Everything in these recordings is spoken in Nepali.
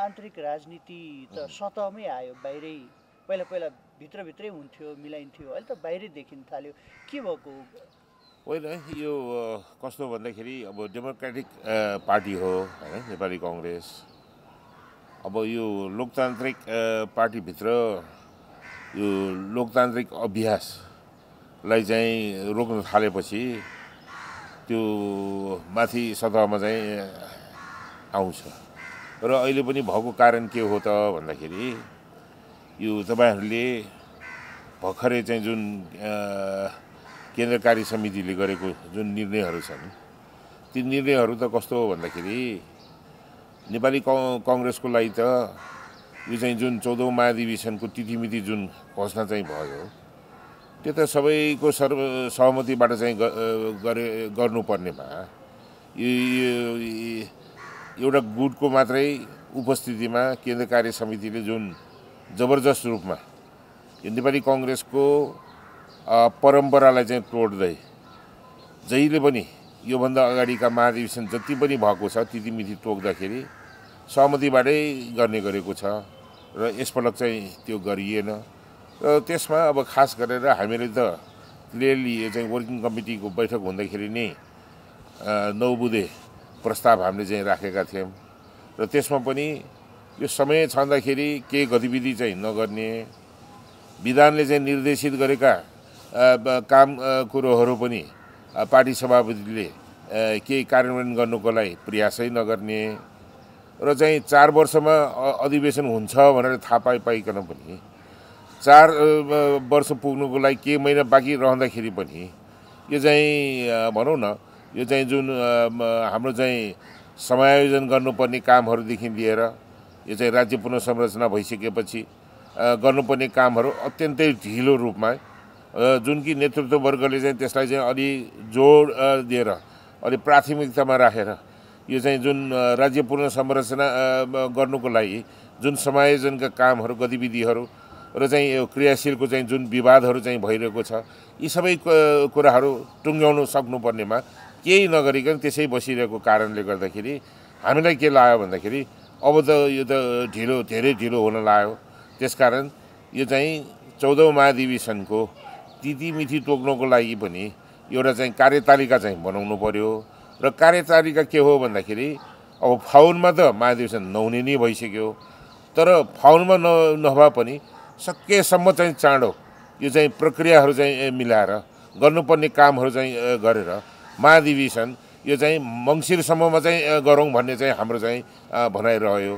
आन्तरिक राजनीति त सतहमै आयो बाहिरै पहिला पहिला भित्रभित्रै हुन्थ्यो मिलाइन्थ्यो अहिले त बाहिरै देखिन थाल्यो। के भएको? होइन यो कस्तो भन्दाखेरि अब डेमोक्रेटिक पार्टी हो होइन नेपाली कङ्ग्रेस। अब यो लोकतान्त्रिक पार्टीभित्र यो लोकतान्त्रिक अभ्यासलाई चाहिँ रोक्न थालेपछि त्यो माथि सतहमा चाहिँ आउँछ। र अहिले पनि भएको कारण के हो त भन्दाखेरि यो तपाईँहरूले भर्खरै चाहिँ जुन अ, केन्द्र कार्य समितिले गरेको जुन निर्णयहरू छन् ती निर्णयहरू त कस्तो हो भन्दाखेरि नेपाली कङ् कङ्ग्रेसको लागि त यो चाहिँ जुन चौधौँ महाधिवेशनको तिथिमिति जुन घोषणा चाहिँ भयो त्यो त सबैको सर्व सहमतिबाट चाहिँ गरे गर्नुपर्नेमा यो- एउटा गुटको मात्रै उपस्थितिमा केन्द्र कार्य समितिले जुन जबरजस्त रूपमा यो नेपाली कङ्ग्रेसको परम्परालाई चाहिँ तोड्दै जहिले पनि योभन्दा अगाडिका महाधिवेशन जति पनि भएको छ तिथिमिति तोक्दाखेरि सहमतिबाटै गर्ने गरेको छ र यसपटक चाहिँ त्यो गरिएन। र त्यसमा अब खास गरेर हामीले त क्लियरली यो चाहिँ वर्किङ कमिटीको बैठक हुँदाखेरि नै अ, नौ बुधे प्रस्ताव हामीले चाहिँ राखेका थियौँ। र त्यसमा पनि यो समय छँदाखेरि केही गतिविधि चाहिँ नगर्ने विधानले चाहिँ निर्देशित गरेका काम कुरोहरू पनि पार्टी सभापतिले केही कार्यान्वयन गर्नुको लागि प्रयासै नगर्ने र चाहिँ चार वर्षमा अधिवेशन हुन्छ भनेर थाहा पाइ पाइकन पनि चार वर्ष पुग्नुको लागि केही महिना बाँकी रहँदाखेरि पनि यो चाहिँ भनौँ न यो चाहिँ जुन हाम्रो चाहिँ समायोजन गर्नुपर्ने कामहरूदेखि लिएर यो चाहिँ राज्य पुनर्संरचना भइसकेपछि गर्नुपर्ने कामहरू अत्यन्तै ढिलो रूपमा जुन कि नेतृत्ववर्गले चाहिँ त्यसलाई चाहिँ अलि जोड दिएर अलि प्राथमिकतामा राखेर यो चाहिँ जुन राज्य पुनर्संरचना गर्नुको लागि जुन समायोजनका कामहरू गतिविधिहरू र चाहिँ यो क्रियाशीलको चाहिँ जुन विवादहरू चाहिँ भइरहेको छ यी सबै कुराहरू टुङ्ग्याउनु सक्नुपर्नेमा केही नगरिकन त्यसै बसिरहेको कारणले गर्दाखेरि हामीलाई के लाग्यो भन्दाखेरि अब त यो त ढिलो धेरै ढिलो हुन लाग्यो। त्यसकारण यो चाहिँ चौधौँ महाधिवेशनको तिथिमिथि तोक्नको लागि पनि एउटा चाहिँ कार्यतालिका चाहिँ बनाउनु पर्यो। र कार्यतालिका के हो भन्दाखेरि अब फाउनमा त महाधिवेशन नहुने नै भइसक्यो। तर फाउनमा न नभए पनि सकेसम्म चाहिँ चाँडो यो चाहिँ प्रक्रियाहरू चाहिँ मिलाएर गर्नुपर्ने कामहरू चाहिँ गरेर महाधिवेशन यो चाहिँ मङ्सिरसम्ममा चाहिँ गरौँ भन्ने चाहिँ हाम्रो चाहिँ अ, भनाइरह्यो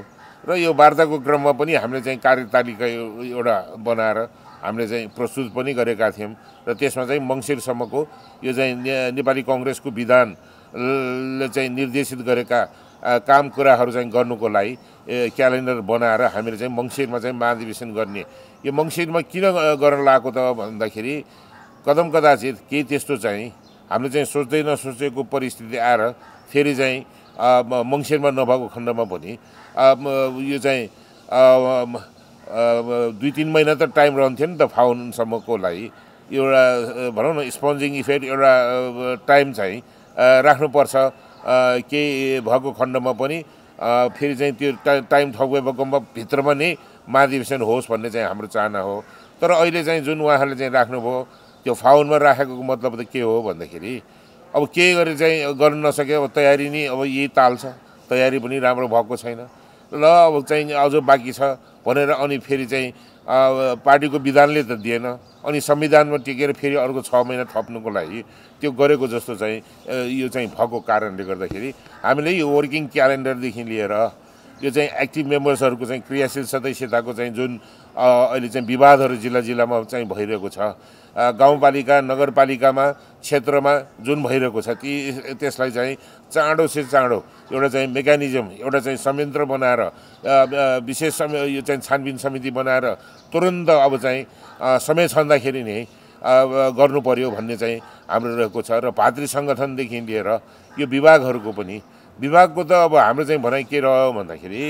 र यो वार्ताको क्रममा पनि हामीले चाहिँ कार्यतालिका एउ- एउटा बनाएर हामीले चाहिँ प्रस्तुत पनि गरेका थियौँ। र त्यसमा चाहिँ मङ्सिरसम्मको यो चाहिँ नेपाली कङ्ग्रेसको विधानले चाहिँ निर्देशित गरेका काम कुराहरू चाहिँ गर्नुको लागि क्यालेन्डर बनाएर हामीले चाहिँ मङ्सिरमा चाहिँ महाधिवेशन गर्ने। यो मङ्सिरमा किन गर्न लागेको त भन्दाखेरि कदम कदाचित केही त्यस्तो चाहिँ हामीले चाहिँ सोच्दै नसोचेको परिस्थिति आएर फेरि चाहिँ मङ्सिरमा नभएको खण्डमा पनि यो चाहिँ दुई तिन महिना त टाइम रहन्थ्यो नि त फाउनसम्मको लागि। एउटा भनौँ न स्पन्जिङ इफेक्ट एउटा टाइम चाहिँ राख्नुपर्छ केही भएको खण्डमा पनि फेरि चाहिँ त्यो टा- टाइम थपेकोमा भित्रमा नै महाधिवेशन होस् भन्ने चाहिँ हाम्रो चाहना हो। तर अहिले चाहिँ जुन उहाँहरूले चाहिँ राख्नुभयो त्यो फाउनमा राखेको मतलब त के हो भन्दाखेरि अब केही गरेर चाहिँ गर्न नसके अब तयारी नै अब यही ताल छ तयारी पनि राम्रो भएको छैन। ल अब चाहिँ अझ बाँकी छ भनेर अनि फेरि चाहिँ पार्टीको विधानले त दिएन। अनि संविधानमा टिकेर फेरि अर्को छ महिना थप्नुको लागि त्यो गरेको जस्तो चाहिँ यो चाहिँ भएको कारणले गर्दाखेरि हामीले यो वर्किङ क्यालेन्डरदेखि लिएर यो चाहिँ एक्टिभ मेम्बर्सहरूको चाहिँ क्रियाशील सदस्यताको चाहिँ जुन अहिले चाहिँ विवादहरू जिल्ला जिल्लामा चाहिँ भइरहेको छ। गाउँपालिका नगरपालिकामा क्षेत्रमा जुन भइरहेको छ ती त्यसलाई चाहिँ चाँडो से चाँडो एउटा चाहिँ मेकानिजम एउटा चाहिँ संयन्त्र बनाएर विशेष समय यो चाहिँ छानबिन समिति बनाएर तुरन्त अब चाहिँ समय छँदाखेरि नै गर्नु पर्यो भन्ने चाहिँ हाम्रो रहेको छ र भातृ सङ्गठनदेखि लिएर यो विभागहरूको पनि। विभागको त अब हाम्रो चाहिँ भनाइ के रह्यो भन्दाखेरि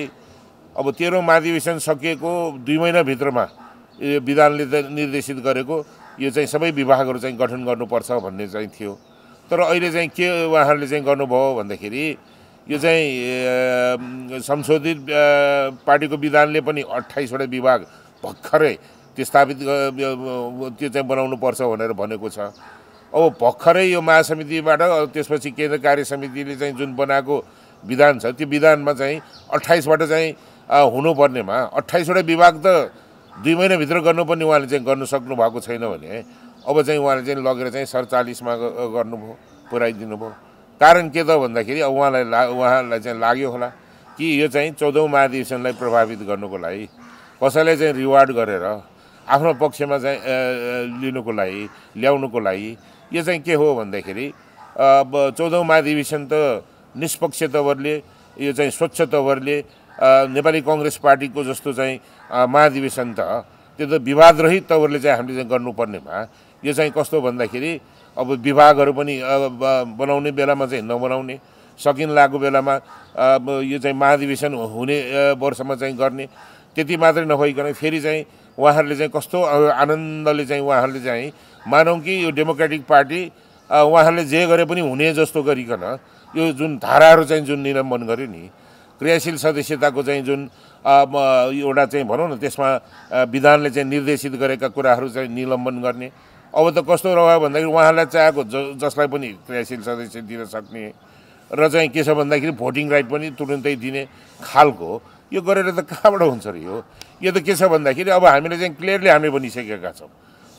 अब तेह्रौँ महाधिवेशन सकिएको दुई महिनाभित्रमा विधानले निर्देशित गरेको यो चाहिँ सबै विभागहरू चाहिँ गठन गर्नुपर्छ भन्ने चाहिँ थियो। तर अहिले चाहिँ के उहाँहरूले चाहिँ गर्नुभयो भन्दाखेरि यो चाहिँ संशोधित पार्टीको विधानले पनि अठाइसवटा विभाग भर्खरै त्यो स्थापित त्यो चाहिँ बनाउनु पर्छ भनेर भनेको छ। अब भर्खरै यो महासमितिबाट त्यसपछि केन्द्र कार्य समितिले चाहिँ जुन बनाएको विधान छ त्यो विधानमा चाहिँ अठाइसबाट चाहिँ हुनुपर्नेमा अठाइसवटा विभाग त दुई महिनाभित्र गर्नुपर्ने उहाँले चाहिँ गर्नु सक्नु भएको छैन भने अब चाहिँ उहाँले चाहिँ लगेर चाहिँ सडचालिसमा गर्नुभयो पुऱ्याइदिनु भयो कारण के त भन्दाखेरि अब उहाँलाई ला उहाँलाई चाहिँ लाग्यो होला कि यो चाहिँ चौधौँ महाधिवेशनलाई प्रभावित गर्नुको लागि कसैलाई चाहिँ रिवार्ड गरेर आफ्नो पक्षमा चाहिँ लिनुको लागि ल्याउनुको लागि यो चाहिँ के हो भन्दाखेरि अब चौधौँ महाधिवेशन त निष्पक्ष तवरले यो चाहिँ स्वच्छ तवरले नेपाली कङ्ग्रेस पार्टीको जस्तो चाहिँ महाधिवेशन त त्यो त विवादरहित तवरले चाहिँ हामीले चाहिँ गर्नुपर्नेमा। यो चाहिँ कस्तो भन्दाखेरि अब विभागहरू पनि बनाउने बेलामा चाहिँ नबनाउने सकिन लागेको बेलामा यो चाहिँ महाधिवेशन हुने वर्षमा चाहिँ गर्ने त्यति मात्रै नभइकन फेरि चाहिँ उहाँहरूले चाहिँ कस्तो आनन्दले चाहिँ उहाँहरूले चाहिँ मानौँ कि यो डेमोक्रेटिक पार्टी उहाँहरूले जे गरे पनि हुने जस्तो गरिकन यो जुन धाराहरू चाहिँ जुन निलम्बन गर्यो नि क्रियाशील सदस्यताको चाहिँ जुन एउटा चाहिँ भनौँ न त्यसमा विधानले चाहिँ निर्देशित गरेका कुराहरू चाहिँ निलम्बन गर्ने। अब त कस्तो रह्यो भन्दाखेरि उहाँलाई चाहेको ज जसलाई पनि क्रियाशील सदस्य दिन सक्ने र चाहिँ के छ भन्दाखेरि भोटिङ राइट पनि तुरुन्तै दिने खालको यो गरेर त कहाँबाट हुन्छ र यो? यो त के छ भन्दाखेरि अब हामीले चाहिँ क्लियरली हामीले भनिसकेका छौँ।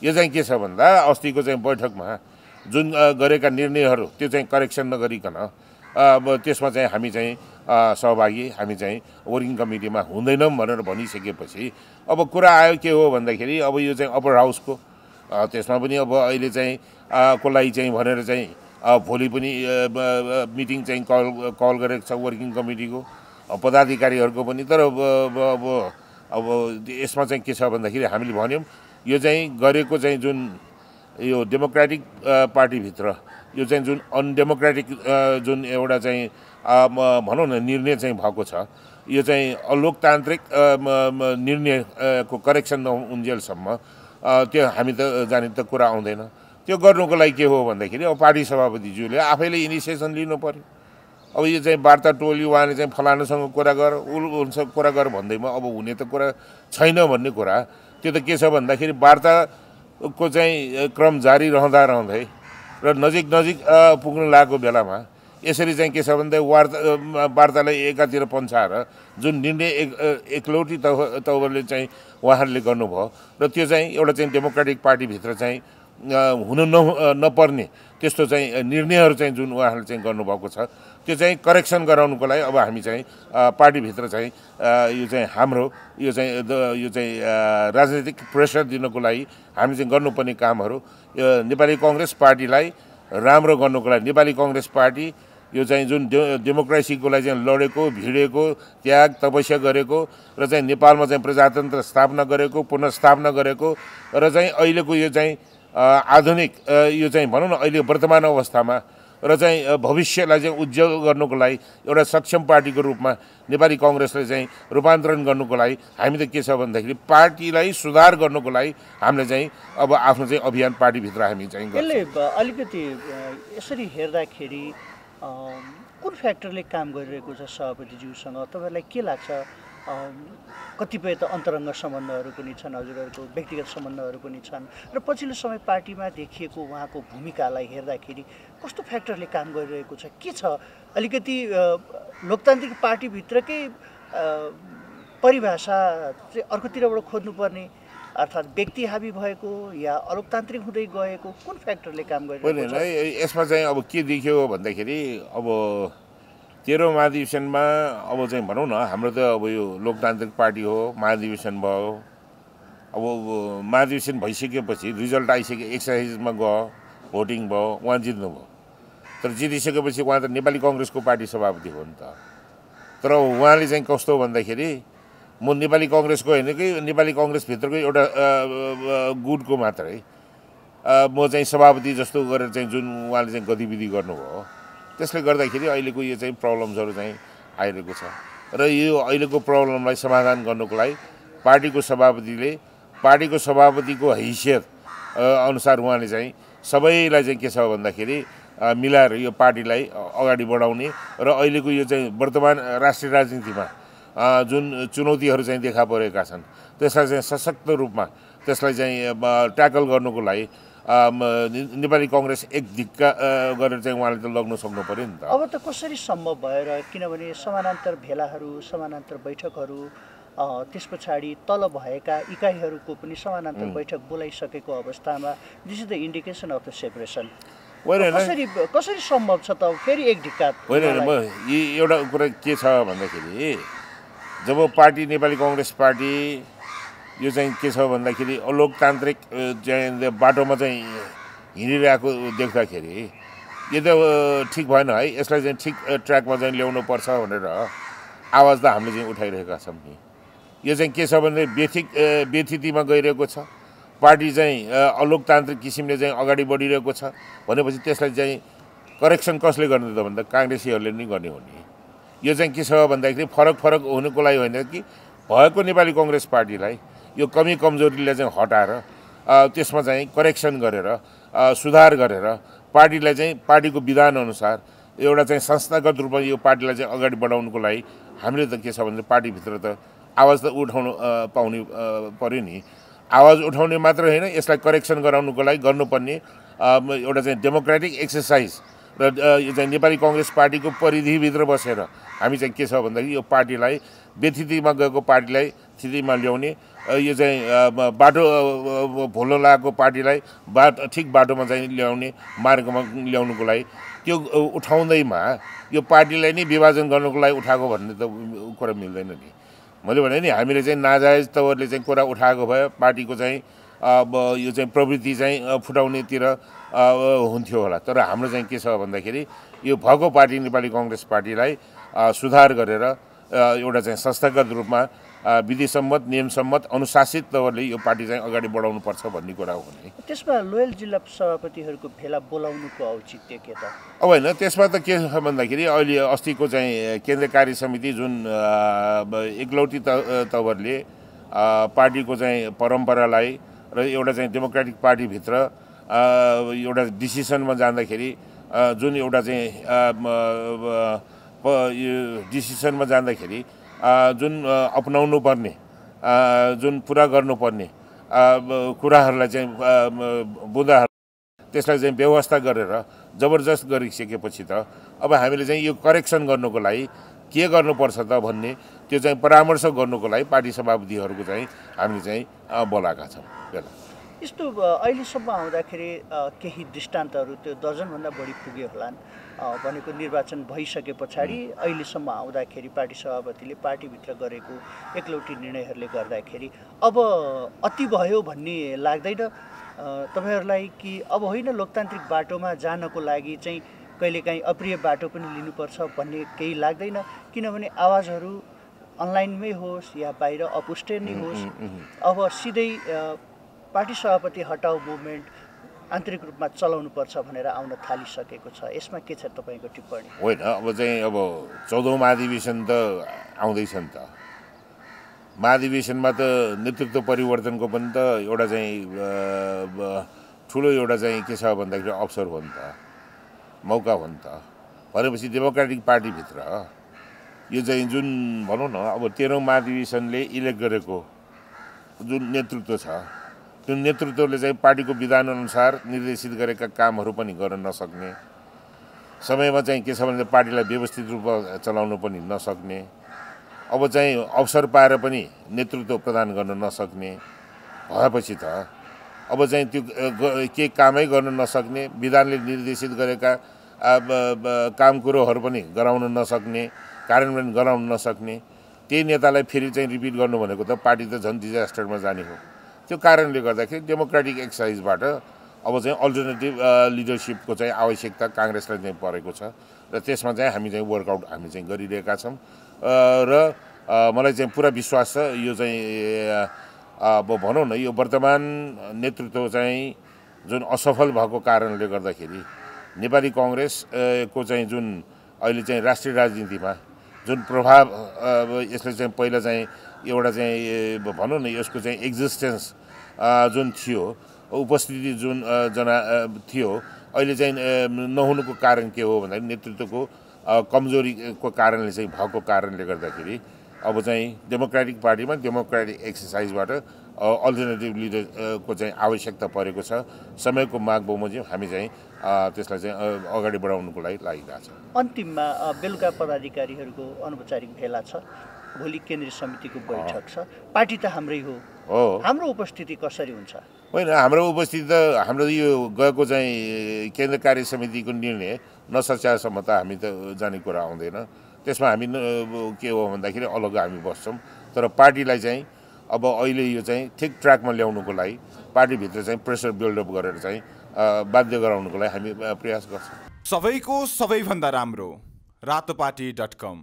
यो चाहिँ के छ भन्दा अस्तिको चाहिँ बैठकमा जुन गरेका निर्णयहरू त्यो चाहिँ करेक्सन नगरिकन त्यसमा चाहिँ हामी चाहिँ सहभागी हामी चाहिँ वर्किङ कमिटीमा हुँदैनौँ भनेर भनिसकेपछि अब कुरा आयो के हो भन्दाखेरि अब यो चाहिँ अप्पर हाउसको त्यसमा पनि अब अहिले चाहिँ को चाहिँ भनेर चाहिँ भोलि पनि मिटिङ चाहिँ कल कल गरेको छ वर्किङ कमिटीको पदाधिकारीहरूको पनि। तर अब अब अब अब यसमा चाहिँ के छ भन्दाखेरि हामीले भन्यौँ यो चाहिँ गरेको चाहिँ जुन यो डेमोक्रेटिक पार्टीभित्र यो चाहिँ जुन अनडेमोक्रेटिक जुन एउटा चाहिँ भनौँ न निर्णय चाहिँ भएको छ यो चाहिँ अलोकतान्त्रिक निर्णयको करेक्सन नहुन्जेलसम्म त्यो हामी त जाने त कुरा आउँदैन। त्यो गर्नुको लागि के हो भन्दाखेरि अब पार्टी सभापतिज्यूले आफैले इनिसिएसन लिनु पर्यो। अब यो चाहिँ वार्ता टोली उहाँले चाहिँ फलानुसँग कुरा गर उल उनसँग कुरा गर भन्दैमा अब हुने त कुरा छैन भन्ने कुरा त्यो त के छ भन्दाखेरि वार्ताको चाहिँ क्रम जारी रहँदा रहँदै र नजिक नजिक पुग्न लागेको बेलामा यसरी चाहिँ के छ भन्दा वार्ता वार्तालाई एकातिर पन्छाएर जुन निर्णय एक एकलौटी तव तवरले चाहिँ उहाँहरूले गर्नुभयो र त्यो चाहिँ एउटा चाहिँ डेमोक्रेटिक पार्टीभित्र चाहिँ हुनु न नपर्ने। त्यस्तो चाहिँ निर्णयहरू चाहिँ जुन उहाँहरूले चाहिँ गर्नुभएको छ त्यो चाहिँ करेक्सन गराउनुको लागि अब हामी चाहिँ पार्टीभित्र चाहिँ यो चाहिँ हाम्रो यो चाहिँ यो चाहिँ राजनीतिक प्रेसर दिनको लागि हामी चाहिँ गर्नुपर्ने कामहरू यो नेपाली कङ्ग्रेस पार्टीलाई राम्रो गर्नुको लागि नेपाली कङ्ग्रेस पार्टी यो चाहिँ जुन डे डेमोक्रेसीको लागि चाहिँ लडेको भिडेको त्याग तपस्या गरेको र चाहिँ नेपालमा चाहिँ प्रजातन्त्र स्थापना गरेको पुनर्स्थापना गरेको र चाहिँ अहिलेको यो चाहिँ आधुनिक यो चाहिँ भनौँ न अहिले वर्तमान अवस्थामा र चाहिँ भविष्यलाई चाहिँ उज्जवल गर्नुको लागि एउटा सक्षम पार्टीको रूपमा नेपाली कङ्ग्रेसलाई चाहिँ रूपान्तरण गर्नुको लागि हामी त के छ भन्दाखेरि पार्टीलाई सुधार गर्नुको लागि हामीले चाहिँ अब आफ्नो चाहिँ अभियान पार्टीभित्र हामी चाहिँ यसले अलिकति यसरी हेर्दाखेरि कुन फ्याक्टरले काम गरिरहेको छ सभापतिज्यूसँग? तपाईँहरूलाई के लाग्छ? कतिपय त अन्तरङ्ग सम्बन्धहरू पनि छन् हजुरहरूको व्यक्तिगत सम्बन्धहरू पनि छन् र पछिल्लो समय पार्टीमा देखिएको उहाँको भूमिकालाई हेर्दाखेरि कस्तो फ्याक्टरले काम गरिरहेको छ के छ? अलिकति लोकतान्त्रिक पार्टीभित्रकै परिभाषा चाहिँ अर्कोतिरबाट खोज्नुपर्ने अर्थात् व्यक्ति हाबी भएको या अलोकतान्त्रिक हुँदै गएको कुन फ्याक्टरले काम गरिरहेको यसमा चाहिँ अब के देखियो भन्दाखेरि अब तेह्रौँ महाधिवेशनमा अब चाहिँ भनौँ न हाम्रो त अब यो लोकतान्त्रिक पार्टी हो महाधिवेशन भयो। अब महाधिवेशन भइसकेपछि रिजल्ट आइसक्यो एक्सर्साइजमा गयो भोटिङ भयो उहाँ जित्नुभयो तर जितिसकेपछि उहाँ त नेपाली कङ्ग्रेसको पार्टी सभापति हो नि त। तर उहाँले चाहिँ कस्तो भन्दाखेरि म नेपाली कङ्ग्रेसको होइन कि नेपाली कङ्ग्रेसभित्रको एउटा गुटको मात्रै म चाहिँ सभापति जस्तो गरेर चाहिँ जुन उहाँले चाहिँ गतिविधि गर्नुभयो। त्यसले गर्दाखेरि अहिलेको यो चाहिँ प्रब्लम्सहरू चाहिँ आइरहेको छ। र यो अहिलेको प्रब्लमलाई समाधान गर्नुको लागि पार्टीको सभापतिले पार्टीको सभापतिको हैसियत अनुसार उहाँले चाहिँ सबैलाई चाहिँ के छ भन्दाखेरि मिलाएर यो पार्टीलाई अगाडि बढाउने र अहिलेको यो चाहिँ वर्तमान राष्ट्रिय राजनीतिमा जुन चुनौतीहरू चाहिँ देखा परेका छन् त्यसलाई चाहिँ सशक्त रूपमा त्यसलाई चाहिँ ट्याकल गर्नुको लागि नेपाली कङ्ग्रेस एक धिक्का अ, गरेर चाहिँ उहाँले त लग्नु सक्नु पऱ्यो नि त अब त कसरी सम्भव भएर किनभने समानान्तर भेलाहरू समानान्तर बैठकहरू त्यस पछाडि तल भएका इकाइहरूको पनि समानान्तर बैठक बोलाइसकेको अवस्थामा this is the indication of the separation कसरी कसरी सम्भव छ त फेरि एक ढिक्का होइन होइन म यी एउटा कुरा के छ भन्दाखेरि जब पार्टी नेपाली कङ्ग्रेस पार्टी यो चाहिँ के छ भन्दाखेरि अलोकतान्त्रिक अ, चाहिँ बाटोमा चाहिँ हिँडिरहेको देख्दाखेरि यो त ठिक भएन है। यसलाई चाहिँ ठिक ट्र्याकमा चाहिँ ल्याउनु पर्छ भनेर आवाज त हामीले चाहिँ उठाइरहेका छौँ नि। यो चाहिँ के छ भने व्यथिक अ, व्यथितिमा गइरहेको छ। पार्टी चाहिँ अलोकतान्त्रिक किसिमले चाहिँ अगाडि बढिरहेको छ। भनेपछि त्यसलाई चाहिँ करेक्सन कसले गर्ने त भन्दा काङ्ग्रेसीहरूले नै गर्ने हो नि। यो चाहिँ के छ भन्दाखेरि फरक फरक हुनुको लागि होइन कि भएको नेपाली कङ्ग्रेस पार्टीलाई यो कमी कमजोरीलाई चाहिँ हटाएर त्यसमा चाहिँ करेक्सन गरेर सुधार गरेर पार्टीलाई चाहिँ पार्टीको विधानअनुसार एउटा चाहिँ संस्थागत रूपमा यो पार्टीलाई चाहिँ अगाडि बढाउनुको लागि हामीले त के छ भने पार्टीभित्र त आवाज त उठाउनु पाउने पऱ्यो नि। आवाज उठाउने मात्र होइन यसलाई करेक्सन गराउनुको लागि गर्नुपर्ने एउटा चाहिँ डेमोक्रेटिक एक्सर्साइज र नेपाली कङ्ग्रेस पार्टीको परिधिभित्र बसेर हामी चाहिँ के छ भन्दाखेरि यो पार्टीलाई व्यथितिमा गएको पार्टीलाई स्थितिमा ल्याउने यो चाहिँ बाटो भोलो लागेको पार्टीलाई बाटो ठिक बाटोमा चाहिँ ल्याउने मार्गमा ल्याउनुको लागि त्यो उठाउँदैमा यो पार्टीलाई नै विभाजन गर्नुको लागि उठाएको भन्ने त कुरा मिल्दैन नि। मैले भने नि हामीले चाहिँ नाजायज तवरले चाहिँ कुरा उठाएको भए पार्टीको चाहिँ अब यो चाहिँ प्रवृत्ति चाहिँ फुटाउनेतिर हुन्थ्यो होला। तर हाम्रो चाहिँ के छ भन्दाखेरि यो भएको पार्टी नेपाली कङ्ग्रेस पार्टीलाई सुधार गरेर एउटा चाहिँ संस्थागत रूपमा विधिसम्मत नियमसम्मत अनुशासित तवरले यो पार्टी चाहिँ अगाडि बढाउनुपर्छ भन्ने कुरा हो नि। त्यसमा लोयल जिल्ला सभापतिहरूको भेला बोलाउनुको औचित्य के त? अब होइन त्यसमा त के छ भन्दाखेरि अहिले अस्तिको चाहिँ केन्द्रीय कार्य समिति जुन एकलौटी तवरले पार्टीको चाहिँ परम्परालाई र एउटा चाहिँ डेमोक्रेटिक पार्टीभित्र एउटा डिसिसनमा जाँदाखेरि जुन एउटा चाहिँ डिसिसनमा जाँदाखेरि जुन अपनाउनु पर्ने जुन पुरा गर्नुपर्ने कुराहरूलाई चाहिँ बुँदाहरू त्यसलाई चाहिँ व्यवस्था गरेर जबरजस्त गरिसकेपछि त अब हामीले चाहिँ यो करेक्सन गर्नुको लागि के गर्नुपर्छ त भन्ने त्यो चाहिँ परामर्श गर्नुको लागि पार्टी सभापतिहरूको चाहिँ हामीले चाहिँ बोलाएका छौँ। यस्तो अहिलेसम्म आउँदाखेरि केही दृष्टान्तहरू त्यो दर्जनभन्दा बढी पुग्यो होलान् भनेको निर्वाचन भइसके पछाडि अहिलेसम्म आउँदाखेरि पार्टी सभापतिले पार्टीभित्र गरेको एकलौटी निर्णयहरूले गर्दाखेरि अब अति भयो भन्ने लाग्दैन। तपाईँहरूलाई कि अब होइन लोकतान्त्रिक बाटोमा जानको लागि चाहिँ कहिलेकाहीँ अप्रिय बाटो पनि लिनुपर्छ भन्ने केही लाग्दैन। किनभने आवाजहरू अनलाइनमै होस् या बाहिर अपुष्ट नै होस् अब सिधै पार्टी सभापति हटाउ मुभमेन्ट आन्तरिक रूपमा चलाउनुपर्छ भनेर आउन थालिसकेको छ। यसमा के छ तपाईँको टिप्पणी? होइन अब चाहिँ अब चौधौँ महाधिवेशन त आउँदैछ नि त। महाधिवेशनमा त नेतृत्व परिवर्तनको पनि त एउटा चाहिँ ठुलो एउटा चाहिँ के छ भन्दाखेरि अवसर हो नि त। मौका हो नि त। भनेपछि डेमोक्रेटिक पार्टीभित्र यो चाहिँ जुन भनौँ न अब तेह्रौँ महाधिवेशनले इलेक्ट गरेको जुन नेतृत्व छ त्यो नेतृत्वले चाहिँ पार्टीको विधानअनुसार निर्देशित गरेका कामहरू पनि गर्न नसक्ने समयमा चाहिँ के छ भने पार्टीलाई व्यवस्थित रूपमा चलाउनु पनि नसक्ने अब चाहिँ अवसर पाएर पनि नेतृत्व प्रदान गर्न नसक्ने भएपछि त अब चाहिँ त्यो केही कामै गर्न नसक्ने विधानले निर्देशित गरेका काम कुरोहरू पनि गराउन नसक्ने कार्यान्वयन गराउन नसक्ने त्यही नेतालाई फेरि चाहिँ रिपिट गर्नु भनेको त पार्टी त झन् डिजास्टरमा जाने हो। त्यो कारणले गर्दाखेरि डेमोक्रेटिक एक्सर्साइजबाट अब चाहिँ अल्टरनेटिभ लिडरसिपको चाहिँ आवश्यकता काङ्ग्रेसलाई चाहिँ परेको छ र त्यसमा चाहिँ हामी चाहिँ वर्कआउट हामी चाहिँ गरिरहेका छौँ। र मलाई चाहिँ पुरा विश्वास छ यो चाहिँ अब भनौँ न यो वर्तमान नेतृत्व चाहिँ जुन असफल भएको कारणले गर्दाखेरि नेपाली कङ्ग्रेस अ, को चाहिँ जुन अहिले चाहिँ राष्ट्रिय राजनीतिमा जुन प्रभाव यसले चाहिँ पहिला चाहिँ एउटा चाहिँ भनौँ न यसको चाहिँ एक्जिस्टेन्स जुन थियो उपस्थिति जुन जना थियो अहिले चाहिँ नहुनुको कारण के हो भन्दाखेरि नेतृत्वको कमजोरीको कारणले चाहिँ भएको कारणले गर्दाखेरि अब चाहिँ डेमोक्रेटिक पार्टीमा डेमोक्रेटिक एक्सर्साइजबाट अल्टरनेटिभ लिडरको चाहिँ आवश्यकता परेको छ। समयको माग बमोजिम हामी चाहिँ त्यसलाई चाहिँ अगाडि बढाउनुको लागि लागिरहेको छ। अन्तिममा बेलुका पदाधिकारीहरूको अनौपचारिक भेला छ। भोलि केन्द्रीय समितिको बैठक छ। पार्टी त हाम्रै हो। हो। हाम्रो उपस्थिति कसरी हुन्छ? होइन हाम्रो उपस्थिति त हाम्रो यो गएको चाहिँ केन्द्र कार्य समितिको निर्णय नसच्याएसम्म त हामी त जाने कुरा आउँदैन। त्यसमा हामी के हो भन्दाखेरि अलग हामी बस्छौँ। तर पार्टीलाई चाहिँ अब अहिले यो चाहिँ ठिक ट्र्याकमा ल्याउनुको लागि पार्टीभित्र चाहिँ प्रेसर बिल्डअप गरेर चाहिँ बाध्य गराउनुको लागि हामी प्रयास गर्छौँ। सबैको सबैभन्दा राम्रो। Ratopati dot com.